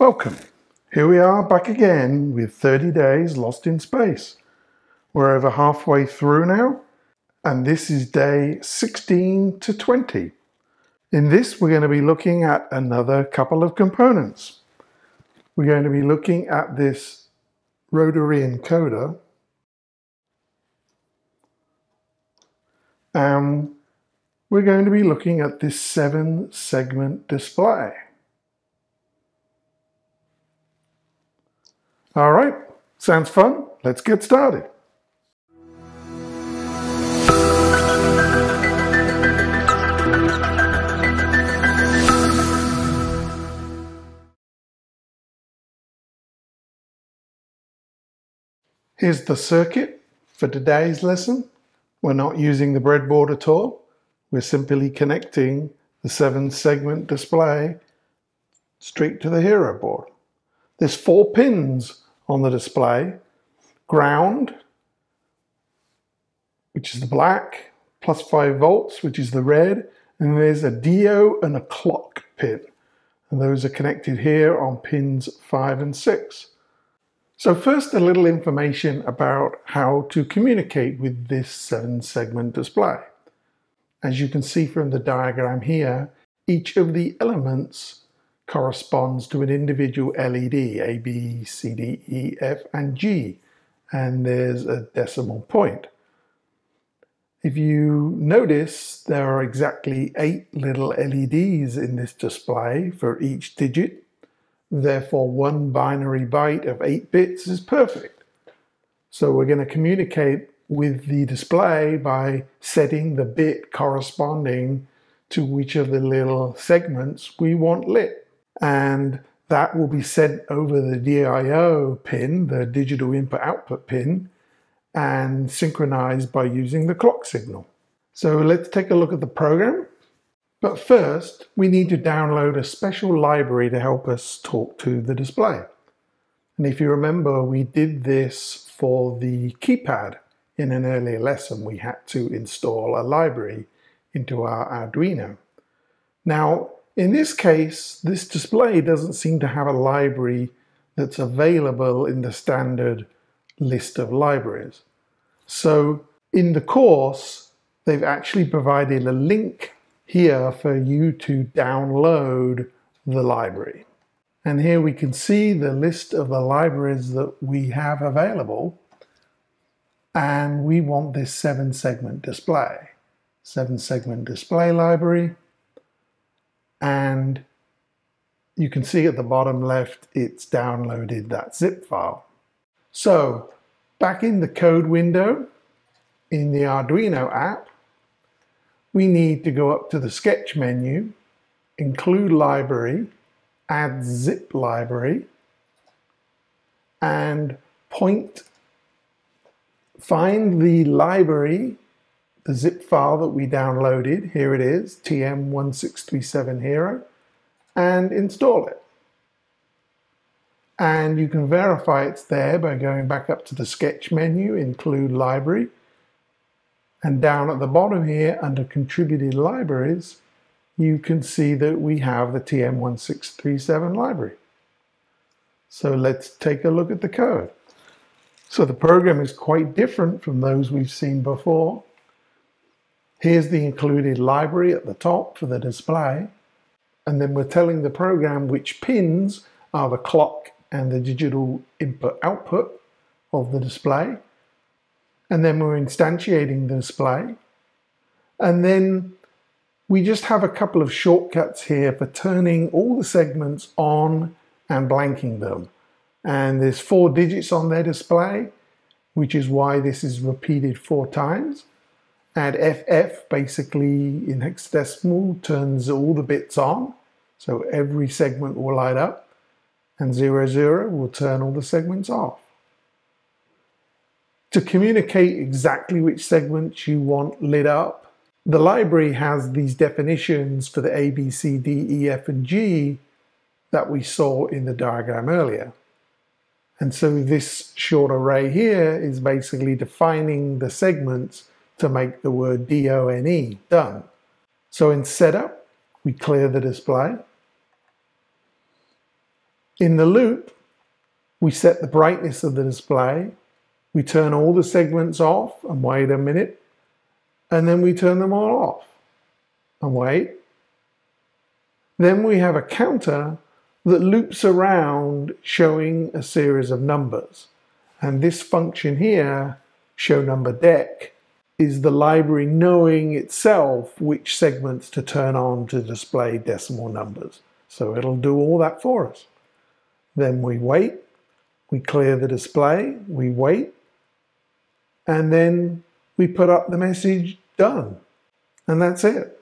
Welcome. Here we are back again with 30 days lost in space. We're over halfway through now, and this is day 16 to 20. In this, we're going to be looking at another couple of components. We're going to be looking at this rotary encoder, and we're going to be looking at this seven segment display. All right, sounds fun. Let's get started. Here's the circuit for today's lesson. We're not using the breadboard at all. We're simply connecting the seven segment display straight to the hero board. There's four pins on the display. Ground, which is the black, plus 5 volts, which is the red, and there's a DIO and a clock pin. And those are connected here on pins 5 and 6. So first a little information about how to communicate with this 7-segment display. As you can see from the diagram here, each of the elements corresponds to an individual LED, A, B, C, D, E, F, and G, and there's a decimal point. If you notice, there are exactly eight little LEDs in this display for each digit. Therefore, one binary byte of eight bits is perfect. So we're going to communicate with the display by setting the bit corresponding to which of the little segments we want lit and that will be sent over the DIO pin, the digital input output pin, and synchronized by using the clock signal. So let's take a look at the program. But first, we need to download a special library to help us talk to the display. And if you remember, we did this for the keypad in an earlier lesson. We had to install a library into our Arduino. Now, in this case, this display doesn't seem to have a library that's available in the standard list of libraries. So in the course, they've actually provided a link here for you to download the library. And here we can see the list of the libraries that we have available. And we want this seven segment display. Seven segment display library and you can see at the bottom left it's downloaded that zip file. So back in the code window in the Arduino app we need to go up to the sketch menu, include library, add zip library and point find the library the zip file that we downloaded, here it is, TM1637 Hero, and install it. And you can verify it's there by going back up to the sketch menu, include library, and down at the bottom here under contributed libraries, you can see that we have the TM1637 library. So let's take a look at the code. So the program is quite different from those we've seen before. Here's the included library at the top for the display. And then we're telling the program which pins are the clock and the digital input output of the display. And then we're instantiating the display. And then we just have a couple of shortcuts here for turning all the segments on and blanking them. And there's four digits on their display, which is why this is repeated four times. And FF basically in hexadecimal turns all the bits on. So every segment will light up and 00, 0 will turn all the segments off. To communicate exactly which segments you want lit up, the library has these definitions for the A, B, C, D, E, F, and G that we saw in the diagram earlier. And so this short array here is basically defining the segments to make the word D-O-N-E, done. So in setup, we clear the display. In the loop, we set the brightness of the display, we turn all the segments off and wait a minute, and then we turn them all off and wait. Then we have a counter that loops around showing a series of numbers. And this function here, show number dec, is the library knowing itself which segments to turn on to display decimal numbers. So it'll do all that for us. Then we wait, we clear the display, we wait, and then we put up the message done. And that's it.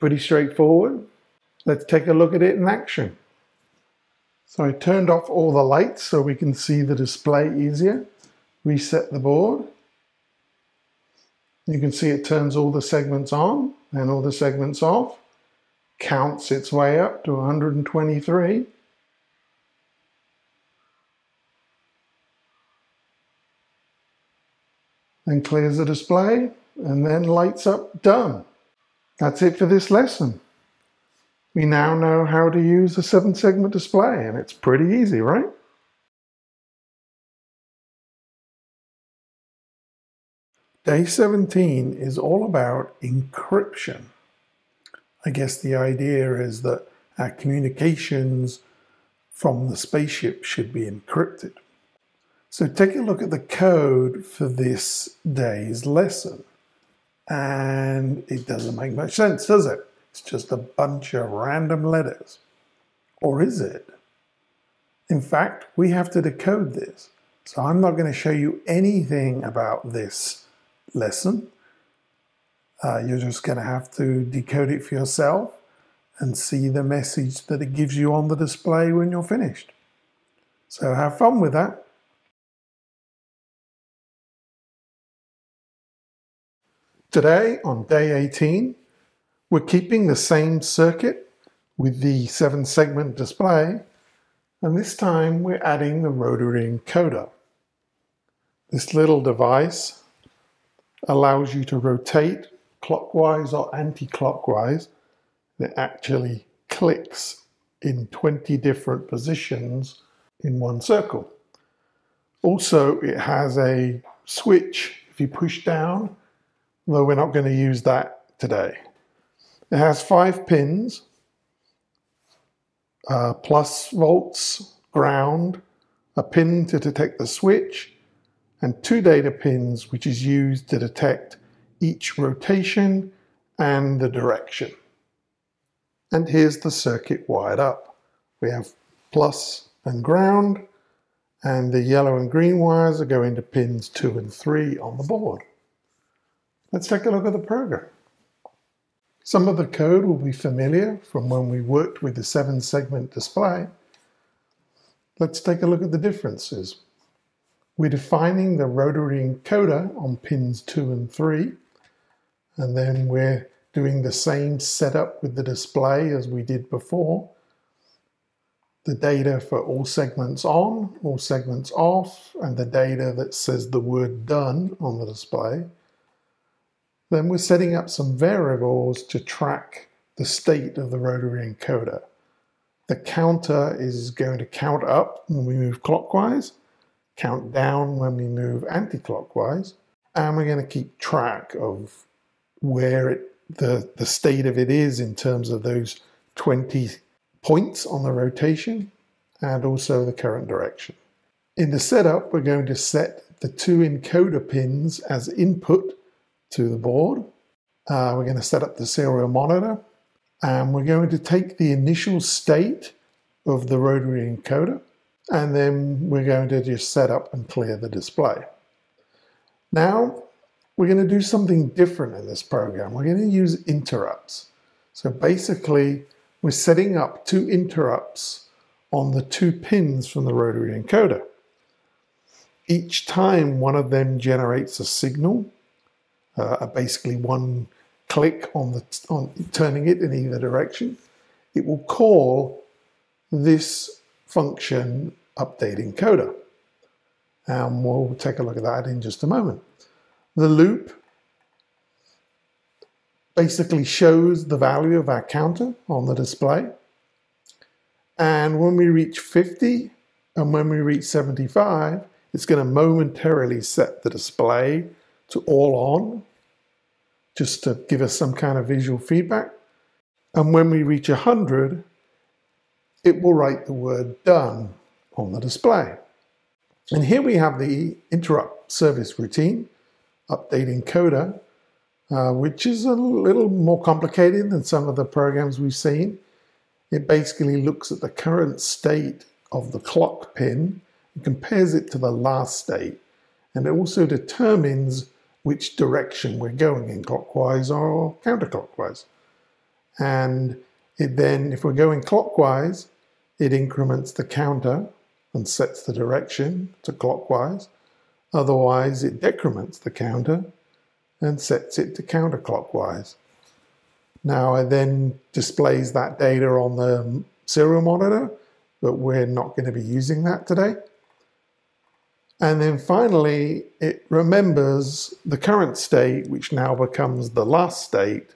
Pretty straightforward. Let's take a look at it in action. So I turned off all the lights so we can see the display easier. Reset the board. You can see it turns all the segments on and all the segments off. Counts its way up to 123. Then clears the display and then lights up done. That's it for this lesson. We now know how to use a seven segment display and it's pretty easy, right? Day 17 is all about encryption. I guess the idea is that our communications from the spaceship should be encrypted. So take a look at the code for this day's lesson. And it doesn't make much sense, does it? It's just a bunch of random letters. Or is it? In fact, we have to decode this. So I'm not going to show you anything about this lesson. Uh, you're just going to have to decode it for yourself and see the message that it gives you on the display when you're finished. So have fun with that. Today, on day 18, we're keeping the same circuit with the seven segment display, and this time we're adding the rotary encoder. This little device allows you to rotate clockwise or anti-clockwise. It actually clicks in 20 different positions in one circle. Also, it has a switch. If you push down, though we're not going to use that today. It has five pins, uh, plus volts, ground, a pin to detect the switch, and two data pins which is used to detect each rotation and the direction. And here's the circuit wired up. We have plus and ground, and the yellow and green wires are going to pins 2 and 3 on the board. Let's take a look at the program. Some of the code will be familiar from when we worked with the seven segment display. Let's take a look at the differences. We're defining the rotary encoder on pins 2 and 3, and then we're doing the same setup with the display as we did before. The data for all segments on, all segments off, and the data that says the word done on the display. Then we're setting up some variables to track the state of the rotary encoder. The counter is going to count up when we move clockwise, count down when we move anti-clockwise, and we're going to keep track of where it, the, the state of it is in terms of those 20 points on the rotation and also the current direction. In the setup, we're going to set the two encoder pins as input to the board. Uh, we're going to set up the serial monitor and we're going to take the initial state of the rotary encoder and then we're going to just set up and clear the display. Now we're going to do something different in this program. We're going to use interrupts. So basically we're setting up two interrupts on the two pins from the rotary encoder. Each time one of them generates a signal, uh, basically one click on the on turning it in either direction, it will call this function update encoder. And we'll take a look at that in just a moment. The loop basically shows the value of our counter on the display. And when we reach 50 and when we reach 75, it's going to momentarily set the display to all on just to give us some kind of visual feedback. And when we reach 100, it will write the word done on the display. And here we have the interrupt service routine, update encoder, uh, which is a little more complicated than some of the programs we've seen. It basically looks at the current state of the clock pin and compares it to the last state. And it also determines which direction we're going in, clockwise or counterclockwise. And it then, if we're going clockwise, it increments the counter and sets the direction to clockwise. Otherwise, it decrements the counter and sets it to counterclockwise. Now it then displays that data on the serial monitor, but we're not going to be using that today. And then finally, it remembers the current state, which now becomes the last state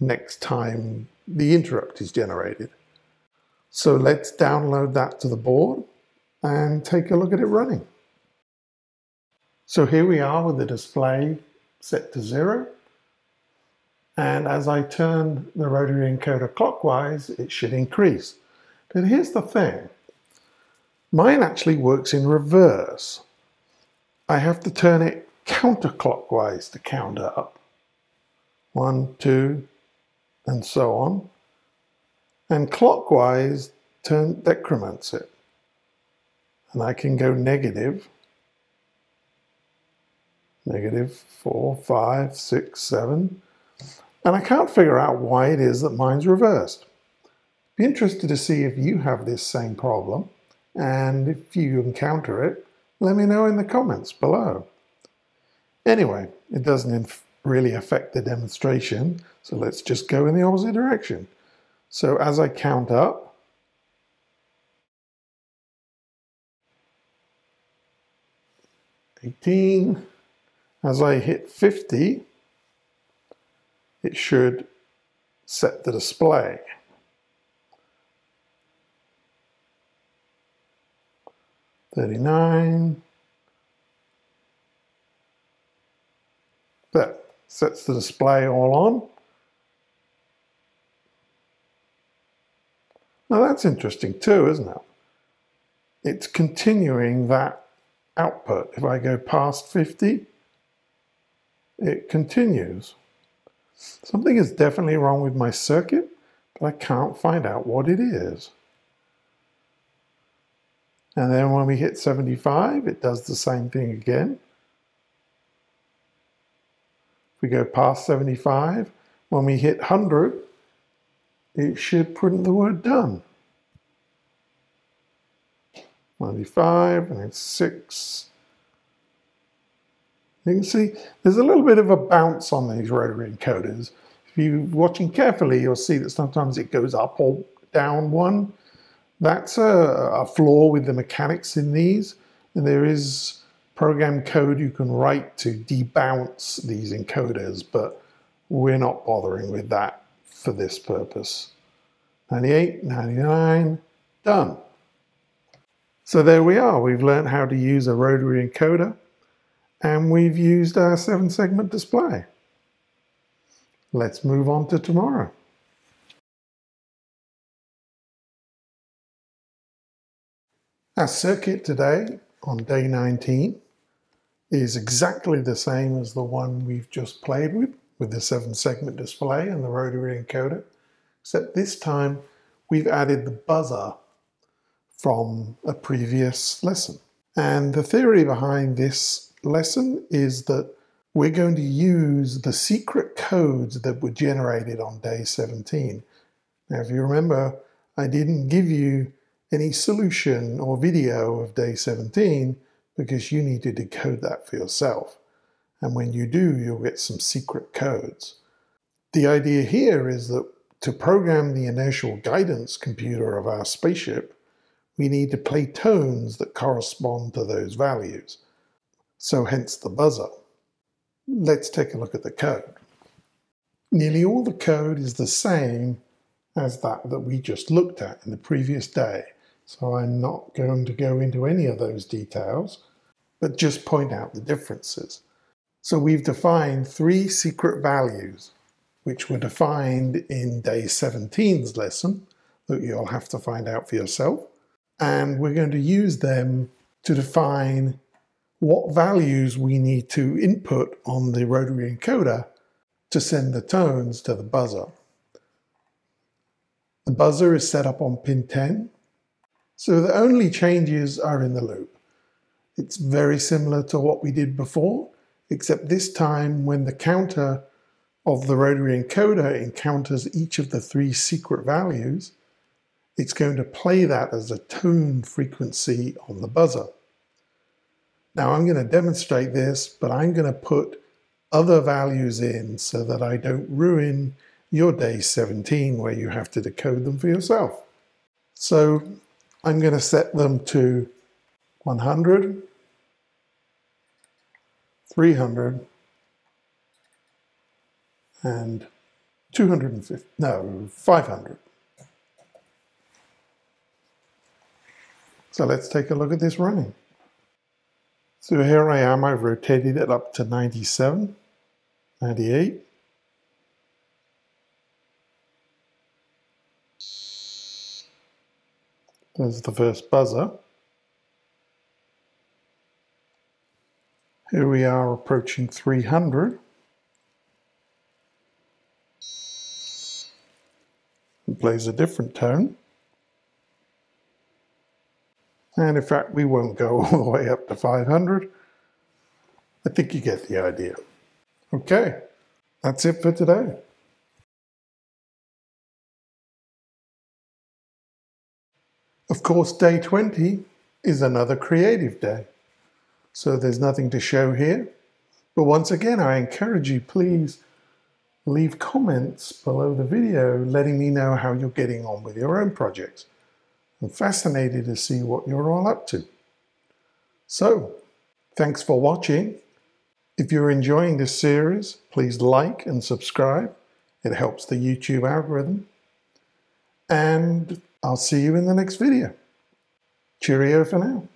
next time the interrupt is generated. So let's download that to the board and take a look at it running. So here we are with the display set to zero. And as I turn the rotary encoder clockwise, it should increase. But here's the thing. Mine actually works in reverse. I have to turn it counterclockwise to counter up. One, two, and so on. And clockwise turn decrements it. And I can go negative negative 4, 5, 6, 7. And I can't figure out why it is that mine's reversed. Be interested to see if you have this same problem. And if you encounter it, let me know in the comments below. Anyway, it doesn't really affect the demonstration, so let's just go in the opposite direction. So as I count up, Eighteen, as I hit 50, it should set the display. Thirty-nine. That sets the display all on. Now that's interesting too, isn't it? It's continuing that output. If I go past 50, it continues. Something is definitely wrong with my circuit, but I can't find out what it is. And then when we hit 75, it does the same thing again. If we go past 75, when we hit 100, it should print the word done. 95, and it's 6, you can see there's a little bit of a bounce on these rotary encoders. If you're watching carefully, you'll see that sometimes it goes up or down one. That's a, a flaw with the mechanics in these. And there is program code you can write to debounce these encoders, but we're not bothering with that for this purpose. 98, 99, done. So there we are. We've learned how to use a rotary encoder and we've used our seven segment display. Let's move on to tomorrow. Our circuit today on day 19 is exactly the same as the one we've just played with, with the seven segment display and the rotary encoder, except this time we've added the buzzer from a previous lesson. And the theory behind this lesson is that we're going to use the secret codes that were generated on day 17. Now, if you remember, I didn't give you any solution or video of day 17 because you need to decode that for yourself. And when you do, you'll get some secret codes. The idea here is that to program the inertial guidance computer of our spaceship, we need to play tones that correspond to those values so hence the buzzer. Let's take a look at the code. Nearly all the code is the same as that that we just looked at in the previous day. So I'm not going to go into any of those details, but just point out the differences. So we've defined three secret values, which were defined in day 17's lesson, that you'll have to find out for yourself. And we're going to use them to define what values we need to input on the rotary encoder to send the tones to the buzzer. The buzzer is set up on pin 10, so the only changes are in the loop. It's very similar to what we did before, except this time when the counter of the rotary encoder encounters each of the three secret values, it's going to play that as a tone frequency on the buzzer. Now I'm going to demonstrate this, but I'm going to put other values in so that I don't ruin your day 17 where you have to decode them for yourself. So I'm going to set them to 100, 300, and 250, no, 500. So let's take a look at this running. So here I am, I've rotated it up to 97, 98. There's the first buzzer. Here we are approaching 300. It plays a different tone. And in fact, we won't go all the way up to 500. I think you get the idea. Okay, that's it for today. Of course, day 20 is another creative day. So there's nothing to show here. But once again, I encourage you, please leave comments below the video letting me know how you're getting on with your own projects. I'm fascinated to see what you're all up to. So, thanks for watching. If you're enjoying this series, please like and subscribe. It helps the YouTube algorithm. And I'll see you in the next video. Cheerio for now.